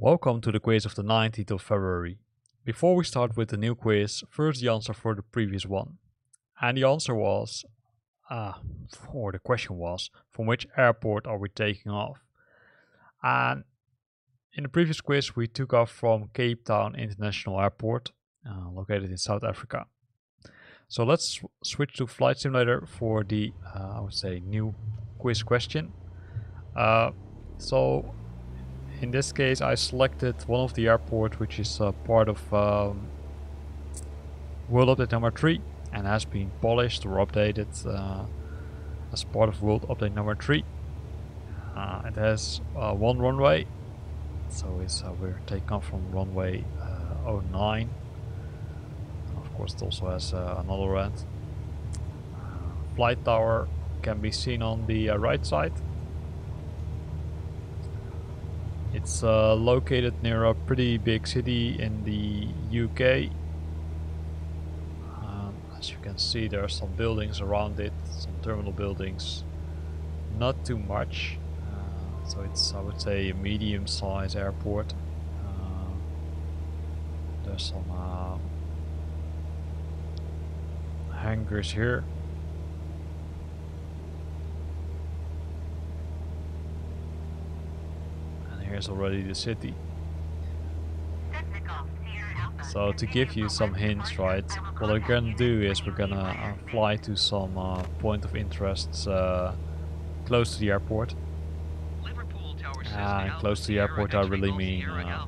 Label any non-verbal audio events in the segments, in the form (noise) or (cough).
Welcome to the quiz of the 19th of February. Before we start with the new quiz, first the answer for the previous one. And the answer was, ah, or the question was, from which airport are we taking off? And in the previous quiz, we took off from Cape Town International Airport, uh, located in South Africa. So let's switch to Flight Simulator for the, uh, I would say, new quiz question. Uh, so in this case I selected one of the airport which is uh, part of um, World Update number 3 and has been polished or updated uh, as part of World Update number 3. Uh, it has uh, one runway, so it's, uh, we're taking off from runway uh, 09. Of course it also has another end. flight tower can be seen on the right side It's uh, located near a pretty big city in the UK. Um, as you can see there are some buildings around it, some terminal buildings. Not too much, uh, so it's I would say a medium sized airport. Uh, there's some uh, hangars here already the city. So to give you some hints, right, what we're gonna do is we're gonna uh, fly to some uh, point of interest uh, close to the airport. And close to the airport I really mean uh,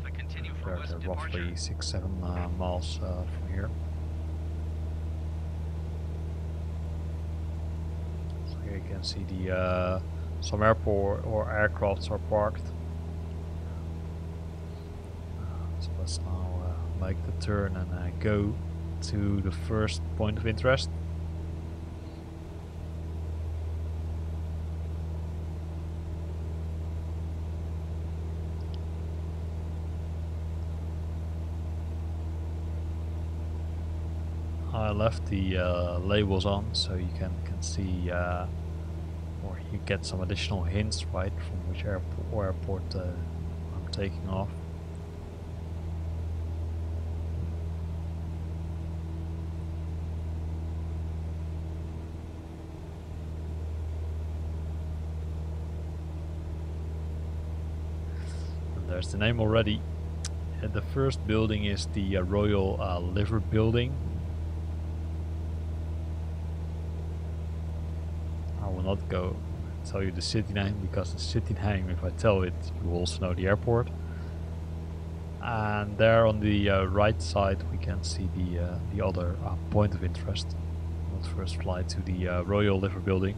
roughly 6-7 uh, miles uh, from here. So here you can see the uh, some airport or aircrafts are parked. Let's now uh, make the turn and uh, go to the first point of interest. I left the uh, labels on so you can, can see uh, or you get some additional hints right from which airport, airport uh, I'm taking off. The name already. Uh, the first building is the uh, Royal uh, Liver Building. I will not go tell you the city name because the city name, if I tell it, you will also know the airport. And there on the uh, right side we can see the the other point of interest. Let's first fly to the Royal Liver Building.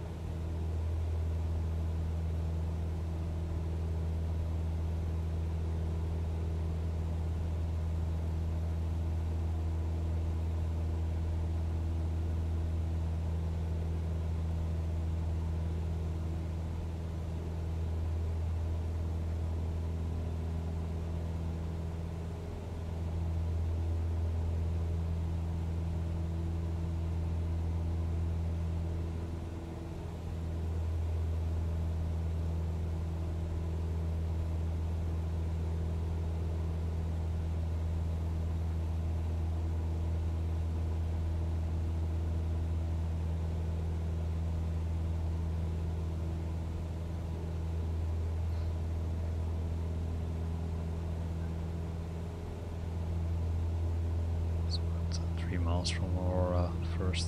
Miles from our uh, first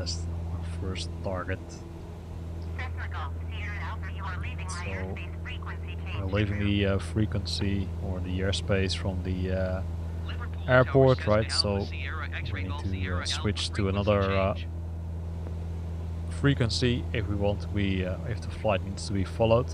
our first target. So we're leaving the uh, frequency or the airspace from the uh, airport, right? So we need to uh, switch to another uh, frequency if we want to be, uh, if the flight needs to be followed.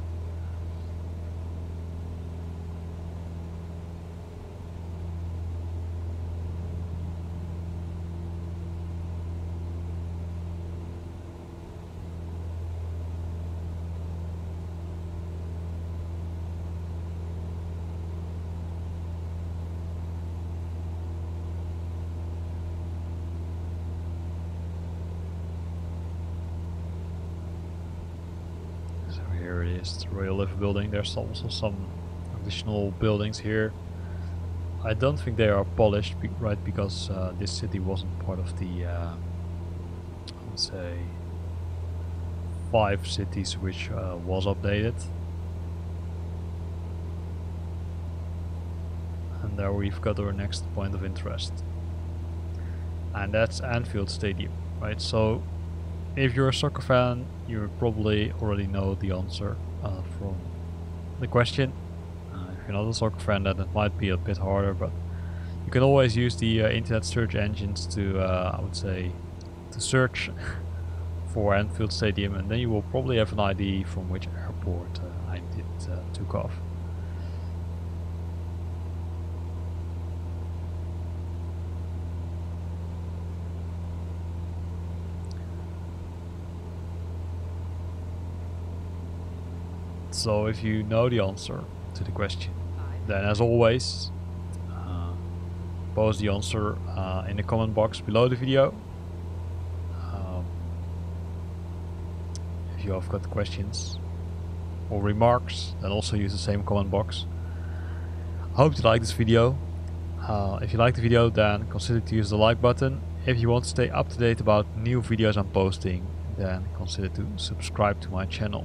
Is the Royal Liver building. There's also some additional buildings here. I don't think they are polished, right, because uh, this city wasn't part of the, uh, I would say, five cities which uh, was updated. And there we've got our next point of interest. And that's Anfield Stadium, right? So if you're a soccer fan, you probably already know the answer uh, from the question. Uh, if you're not a soccer fan, then it might be a bit harder, but you can always use the uh, internet search engines to, uh, I would say, to search (laughs) for Anfield Stadium, and then you will probably have an ID from which airport uh, I did took off. So if you know the answer to the question, then as always, uh, post the answer uh, in the comment box below the video. Um, if you have got questions or remarks, then also use the same comment box. I hope you like this video. Uh, if you like the video, then consider to use the like button. If you want to stay up to date about new videos I'm posting, then consider to subscribe to my channel.